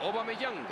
Aubameyang.